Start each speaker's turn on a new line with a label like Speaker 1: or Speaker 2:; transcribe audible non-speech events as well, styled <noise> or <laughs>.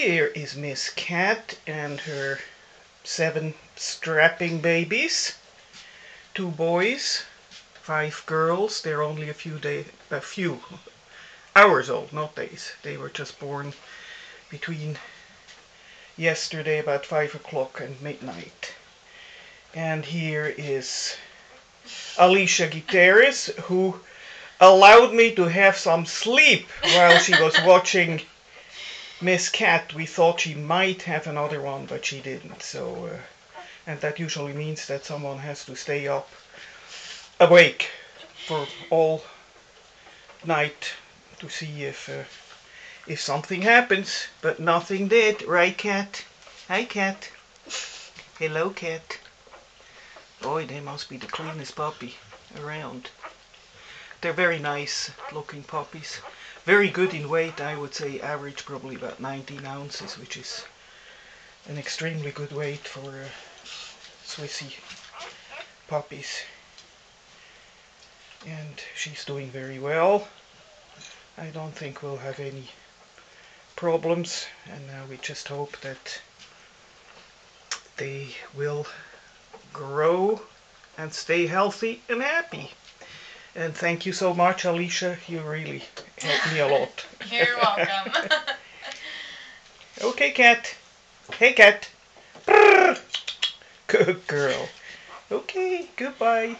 Speaker 1: Here is Miss Kat and her seven strapping babies. Two boys, five girls. They're only a few day, a few hours old, not days. They were just born between yesterday about five o'clock and midnight. And here is Alisha Gutierrez, who allowed me to have some sleep while she was watching Miss Kat. We thought she might have another one, but she didn't. So, uh, and that usually means that someone has to stay up, awake, for all night to see if uh, if something happens. But nothing did, right, Kat? Hi, Kat. Hello, Kat. Boy, they must be the cleanest puppy around. They're very nice looking puppies. Very good in weight, I would say average probably about 19 ounces, which is an extremely good weight for uh, Swissy puppies. And she's doing very well. I don't think we'll have any problems and now we just hope that they will grow and stay healthy and happy. And thank you so much, Alisha. You really helped me a lot. <laughs>
Speaker 2: You're welcome. <laughs>
Speaker 1: okay, Kat. Hey, Kat. Brrr. Good girl. Okay, goodbye.